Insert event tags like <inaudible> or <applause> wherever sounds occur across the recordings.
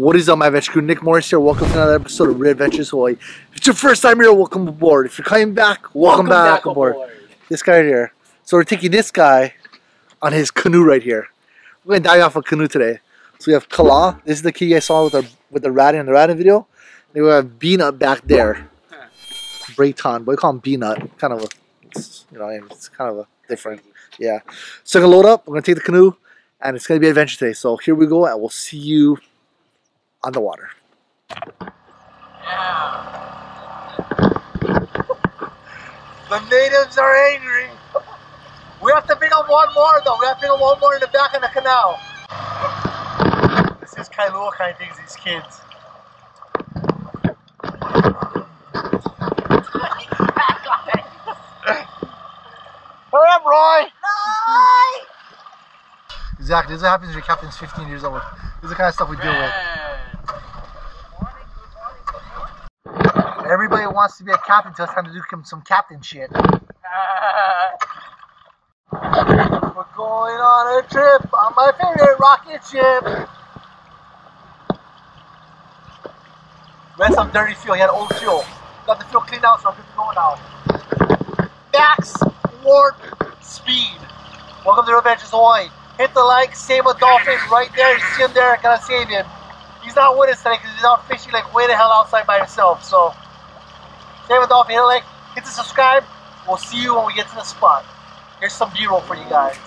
What is up, my adventure crew? Nick Morris here. Welcome to another episode of Real Adventures Hawaii. If it's your first time here, welcome aboard. If you're coming back, welcome, back, aboard. This guy right here. So we're taking this guy on his canoe right here. We're gonna dive off a canoe today. So we have Kala. This is the kid you guys saw with the with the rat in the rat video. And we have Beanut back there. Brayton. But we call him Beanut. Kind of a, you know, it's kind of a different. Yeah. So we're gonna load up. We're gonna take the canoe, and it's gonna be an adventure today. So here we go, and we'll see you on the water. The natives are angry. We have to pick up one more though. We have to pick up one more in the back of the canal. This is Kailua kind of things, these kids. Hurry up, Roy! Exactly. This is what happens when your captain's 15 years old. This is the kind of stuff we deal with. Everybody wants to be a captain until it's time to do some- captain shit. We're going on a trip on my favorite rocket ship. Had some dirty fuel. He had old fuel. Got the fuel cleaned out, so I'm good to go now. Max warp speed. Welcome to Adventures Hawaii. Hit the like, save a dolphin right there. You see him there, gotta save him. He's not with us today because he's out fishing like way the hell outside by himself. So, a dolphin, hit like, hit the subscribe. We'll see you when we get to the spot. Here's some B-roll for you guys.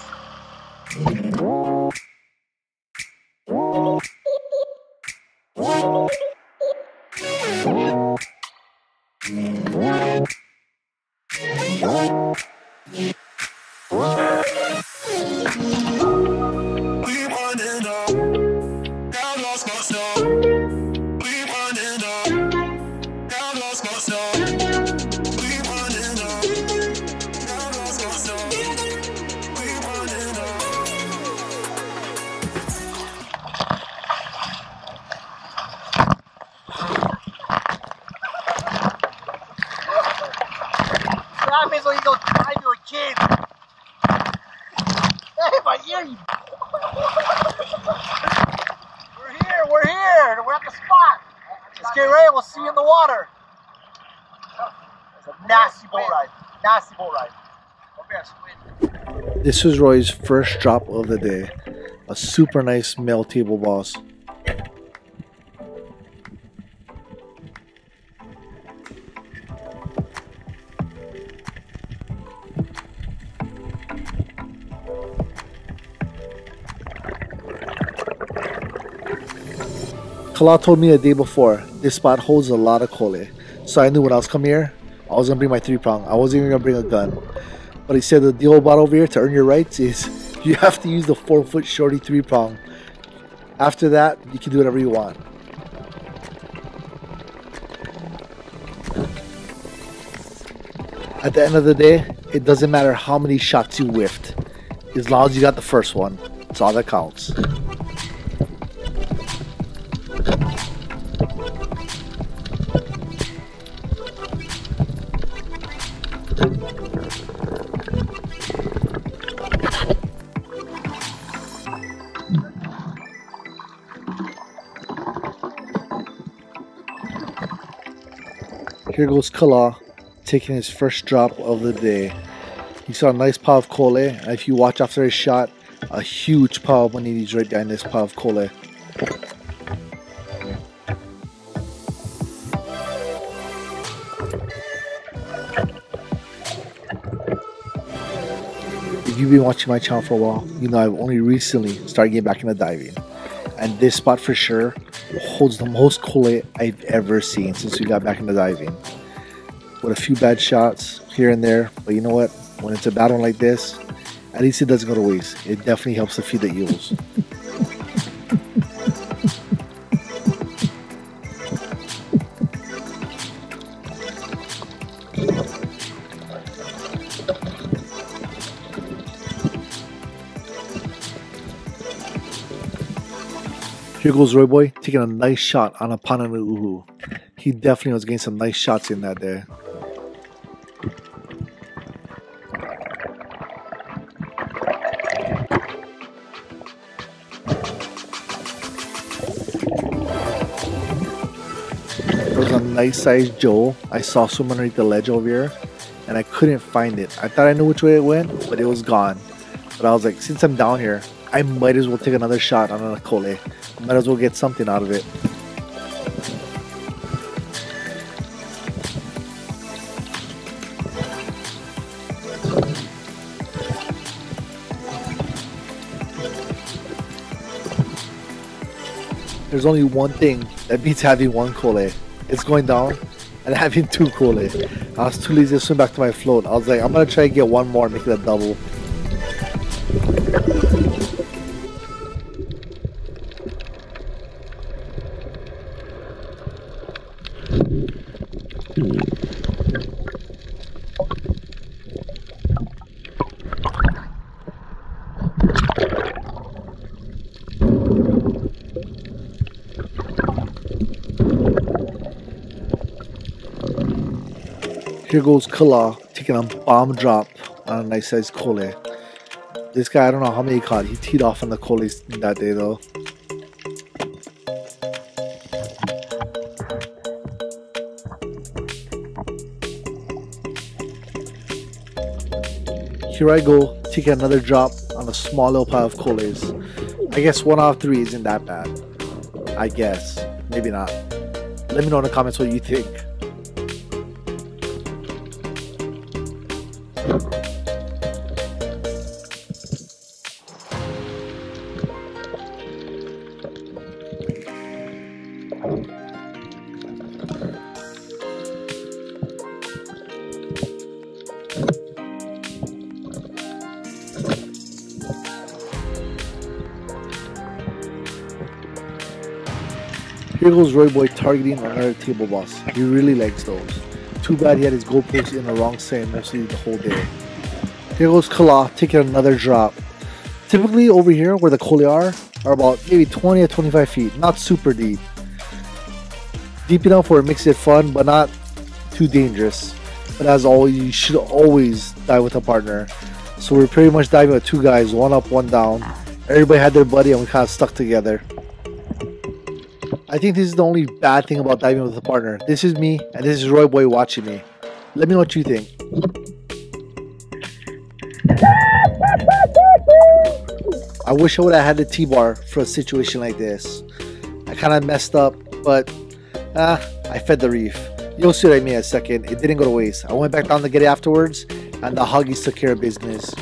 Ready. We'll see you in the water. It's a nasty boat ride. Nasty boat ride. This was Roy's first drop of the day. A super nice male table boss. Kala told me the day before this spot holds a lot of kole, so I knew when I was coming here, I was gonna bring my three prong. I wasn't even gonna bring a gun. But he said the deal about over here to earn your rights is <laughs> you have to use the four foot shorty three prong. After that, you can do whatever you want. At the end of the day, it doesn't matter how many shots you whiffed. As long as you got the first one, it's all that counts. Here goes Kala taking his first drop of the day. He saw a nice pile of kole, and if you watch after his shot, a huge pile of boninis right down this pile of kole. If you've been watching my channel for a while, you know I've only recently started getting back into diving. And this spot for sure holds the most kole I've ever seen since we got back into diving. With a few bad shots here and there, but you know what? When it's a bad one like this, at least it doesn't go to waste. It definitely helps to feed the eels. Here goes Roy Boy taking a nice shot on a Pananu'uhu. He definitely was getting some nice shots in that there nice sized Joe I saw swim underneath the ledge over here and I couldn't find it. I thought I knew which way it went, but it was gone. But I was like, since I'm down here, I might as well take another shot on a Kole. Might as well get something out of it. There's only one thing that beats having one Kole. It's going down and <laughs> having two Kole. I was too lazy to swim back to my float. I was like, I'm gonna try and get one more and make it a double. Here goes Kala taking a bomb drop on a nice size Kole. This guy, I don't know how many he caught. He teed off on the Koles that day though. Here I go, taking another drop on a small little pile of Koles. I guess one out of three isn't that bad. I guess. Maybe not. Let me know in the comments what you think. Here goes Roy Boy targeting another table boss. He really likes those. Too bad he had his goalpost in the wrong side mostly the whole day. Here goes Kala taking another drop. Typically over here where the Kole are, are about maybe 20 to 25 feet, not super deep. Deep enough where it makes it fun, but not too dangerous. But as always, you should always dive with a partner. So we're pretty much diving with two guys, one up, one down. Everybody had their buddy and we kind of stuck together. I think this is the only bad thing about diving with a partner. This is me, and this is Roy Boy watching me. Let me know what you think. I wish I would have had the T-bar for a situation like this. I kind of messed up, but ah, I fed the reef. You'll see what I mean in a second. It didn't go to waste. I went back down to get it afterwards, and the Huggies took care of business.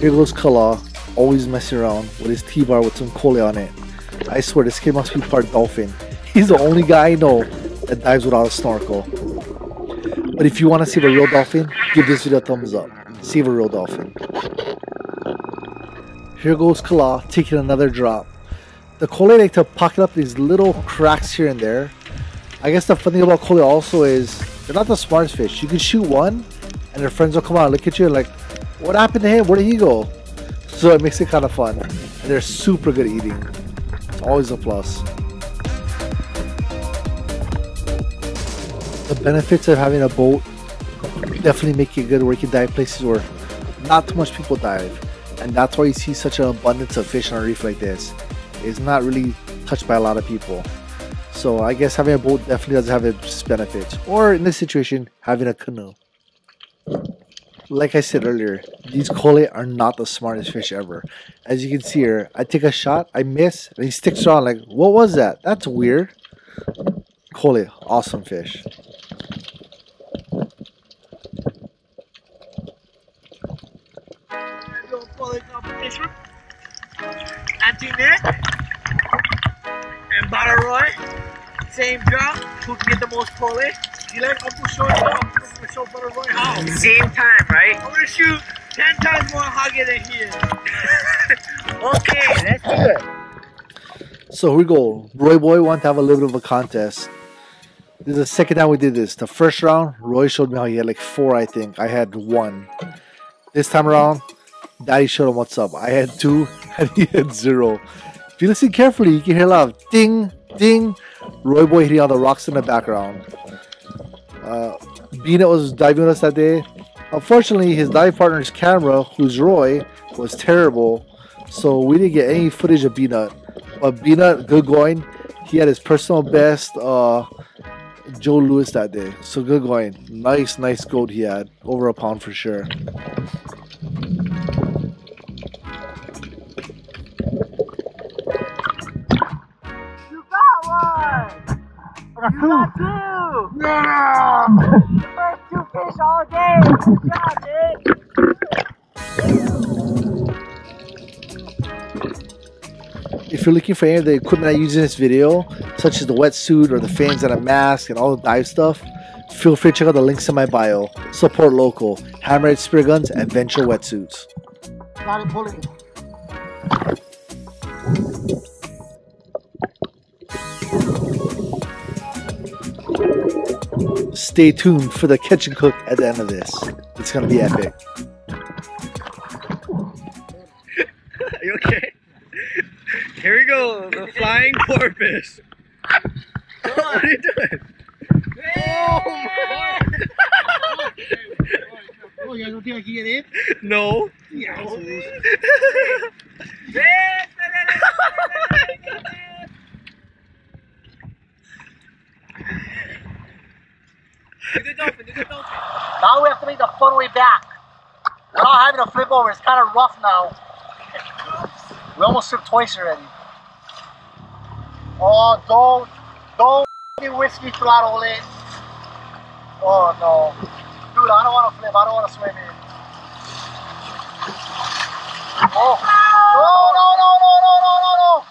Here goes Kala, always messing around with his T-bar with some Kole on it. I swear this kid must be part dolphin. He's the only guy I know that dives without a snorkel. But if you want to see a real dolphin, give this video a thumbs up. Save a real dolphin. Here goes Kala taking another drop. The Kole like to pocket up these little cracks here and there. I guess the funny thing about Kole also is they're not the smartest fish. You can shoot one and their friends will come out look at you like, what happened to him? Where did he go? So it makes it kind of fun. And they're super good at eating. It's always a plus. The benefits of having a boat definitely make it good where you can dive places where not too much people dive. And that's why you see such an abundance of fish on a reef like this. It's not really touched by a lot of people. So I guess having a boat definitely does have its benefits. Or in this situation, having a canoe. Like I said earlier, these Kole are not the smartest fish ever. As you can see here, I take a shot, I miss, and he sticks around like, what was that? That's weird. Kole, awesome fish. Auntie Nick and Bada Roy. Same job. Who can get the most Kole? You let Uncle show you I'm gonna show Bada Roy how. Same time, right? I'm gonna shoot 10 times more huggy than he is. <laughs> Okay, let's do it. So here we go. Roy Boy want to have a little bit of a contest. This is the second time we did this. The first round, Roy showed me how he had like four, I think. I had one. This time around, Daddy showed him what's up. I had two, <laughs> and he had zero. If you listen carefully, you can hear a lot of ding, ding. Roy Boy hitting on the rocks in the background. Uh, Beanut was diving with us that day. Unfortunately, his dive partner's camera, who's Roy, was terrible, so we didn't get any footage of Beanut. But Beanut, good going. He had his personal best, uh, Joe Lewis that day. So good going. Nice, nice goat he had. Over a pound for sure. You got one! You got two! First two fish all day! Good job! If you're looking for any of the equipment I use in this video, such as the wetsuit or the fins and a mask and all the dive stuff, feel free to check out the links in my bio. Support local, Hammerhead Spear Guns, and Venture Wetsuits. Got it pulling. Stay tuned for the catch and cook at the end of this. It's gonna be epic. Are <laughs> you okay? Here we go, the flying porpoise. what are you doing? Oh, oh, you guys don't think I can get in? No. <laughs> Now we have to make the fun way back. We're not having a flip over. It's kind of rough now. We almost flipped twice already. Oh, don't, don't whiskey throttle it. Eh? Oh no, dude, I don't want to flip. I don't want to swim in. Oh, no, no, no, no, no, no, no, no.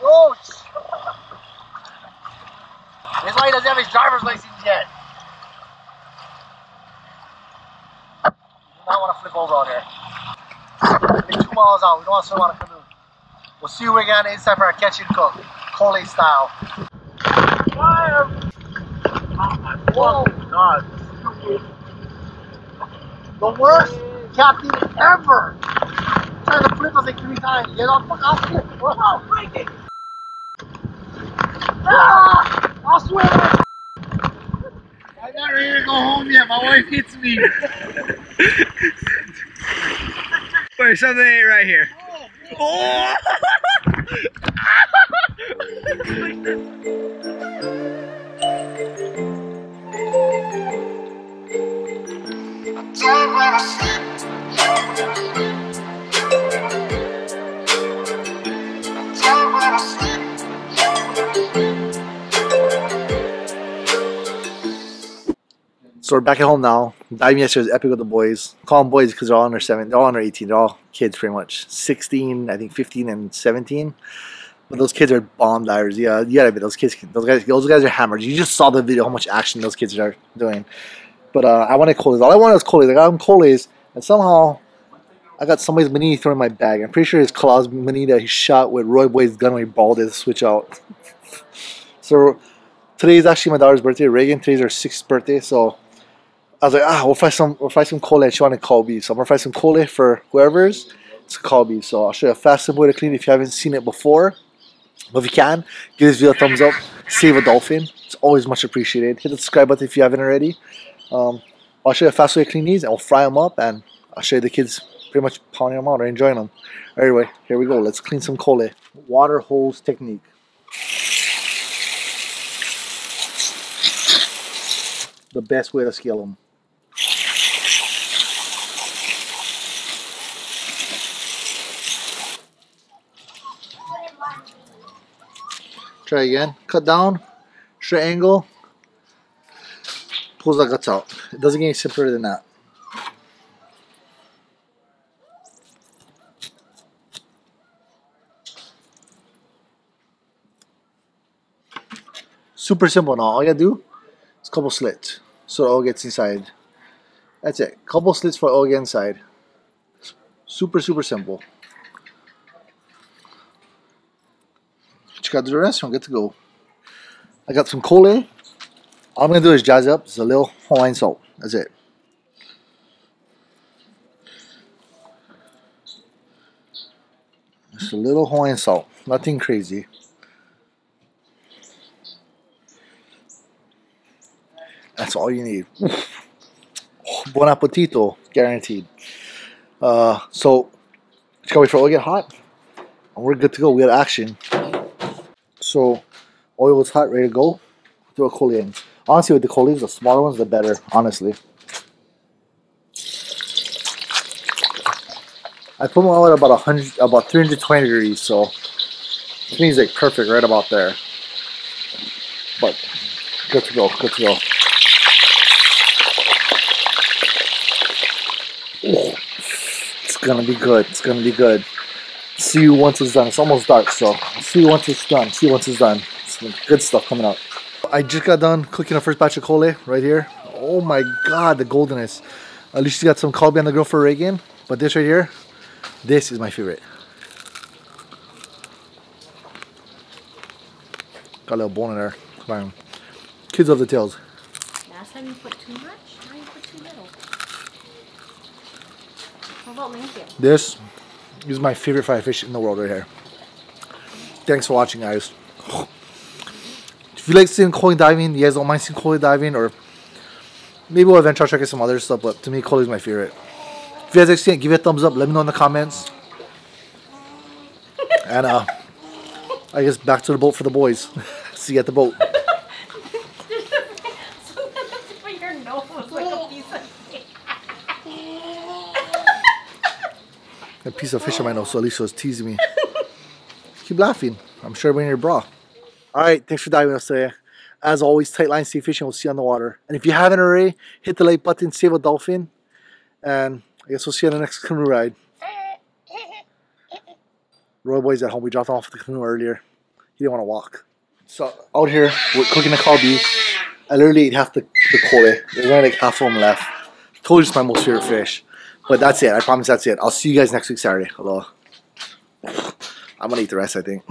Oh, sh- That's why he doesn't have his driver's license yet. Not want to flip over out here. Only two miles out. We don't want to swim on a canoe. We'll see you again inside for our catch and cook, Kole style. Fire! Whoa! God. The worst captain ever. Tried to flip us like three times. Get off, fuck, I'll flip. Whoa, break it. Ah! I'll swim. I'm not ready to go home yet. My wife hits me. <laughs> Wait, something ain't right here. Oh! <laughs> Don't So we're back at home now. Diving yesterday was epic with the boys. Call them boys because they're all under seven. They're all under eighteen. They're all kids, pretty much. Sixteen, I think, fifteen, and seventeen. But those kids are bomb divers. Yeah, you gotta admit those kids. Those guys. Those guys are hammered. You just saw the video how much action those kids are doing. But uh, I wanted coolies. All I wanted was coolies. I got them coolies, and somehow I got somebody's mini thrown in my bag. I'm pretty sure it's Kala's mini that he shot with Roy Boy's gun when he balled his switch out. <laughs> so today is actually my daughter's birthday, Reagan. Today's her sixth birthday, so I was like, ah, we'll fry some, we'll fry some. And she wanted kalbi, so I'm gonna fry some kole for whoever's. It's kalbi, so I'll show you a fast, way to clean if you haven't seen it before. But if you can, give this video a thumbs up. Save a dolphin. It's always much appreciated. Hit the subscribe button if you haven't already. Um, I'll show you a fast way to clean these, and we'll fry them up, and I'll show you the kids pretty much pounding them out or enjoying them. Anyway, here we go. Let's clean some kole. Water hose technique. The best way to scale them. Try again. Cut down, straight angle, pulls the guts out. It doesn't get any simpler than that. Super simple now. All you gotta do is couple slits so it all gets inside. That's it. Couple slits for all get inside. Super, super simple. Got to the rest. I'm good to go. I got some Kole. All I'm gonna do is jazz up. It's a little Hawaiian salt. That's it. Just a little Hawaiian salt. Nothing crazy. That's all you need. Bon appetito, guaranteed. Uh, so, gotta wait for to get hot, and we're good to go. We got action. So, oil is hot, ready to go. Throw a Kole in. Honestly, with the Koles, the smaller ones, the better. Honestly. I put my oil at about 100, about 320 degrees, so to me like perfect right about there. But good to go, good to go. It's gonna be good. It's gonna be good. See you once it's done. It's almost dark, so see once it's done. See once it's done. Some good stuff coming out. I just got done cooking the first batch of kole right here. Oh my god, the goldenness. At least you got some kalbi on the grill for Reagan, but this right here, this is my favorite. Got a little bone in there. Come on. Kids love the tails. Last time you put too much, now you put too little. How about Lincoln? This is my favorite fried fish in the world right here. Thanks for watching, guys. If you like seeing koi diving, you guys don't mind seeing diving, or maybe we'll eventually check out some other stuff, but to me, is my favorite. If you guys like seeing it, give it a thumbs up. Let me know in the comments. <laughs> And uh, I guess back to the boat for the boys. <laughs> See you at the boat. for your nose like a piece of cake. A piece of fish in my nose, so Alicia was teasing me. <laughs> Keep laughing. I'm sure we're in your bra. All right, thanks for diving us today. As always, tight line, sea fishing. We'll see you on the water. And if you haven't already, hit the like button, save a dolphin. And I guess we'll see you on the next canoe ride. Roy Boy's at home. We dropped him off the canoe earlier. He didn't want to walk. So out here, we're cooking the kalbi. I literally ate half the, the kole. There's only like half of them left. Told you it's my most favorite fish. But that's it. I promise that's it. I'll see you guys next week Saturday. Hello. I'm gonna eat the rest, I think.